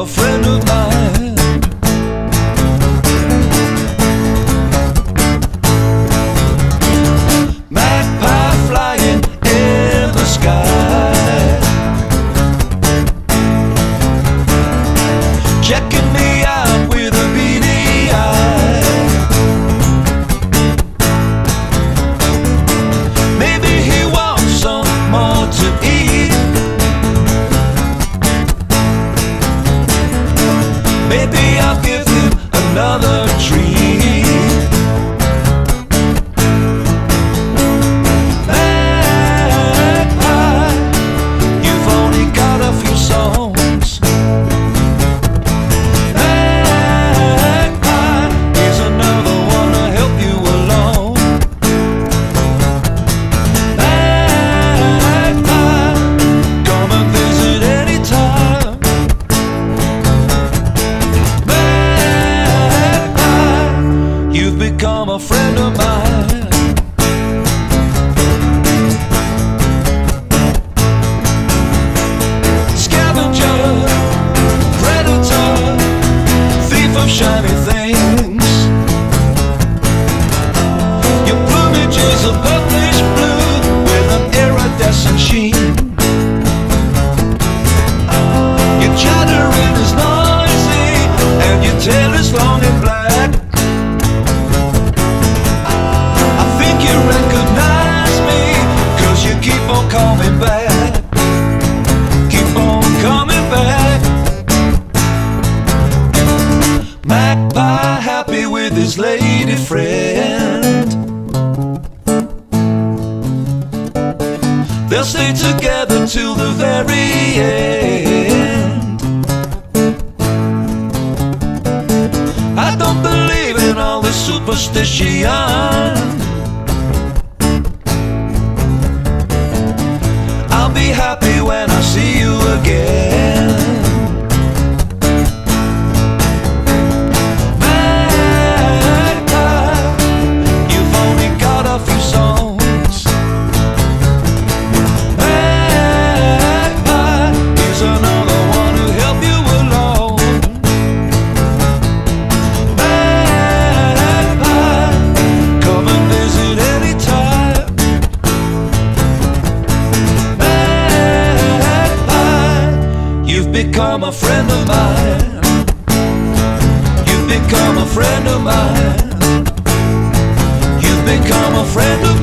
a friend of mine. Mac another tree. Things. Your plumage is a purplish blue with an iridescent sheen. Friend. They'll stay together till the very end. I don't believe in all this superstition. I'll be happy when I see you again. Become a friend of mine. You've become a friend of mine. You've become a friend of mine.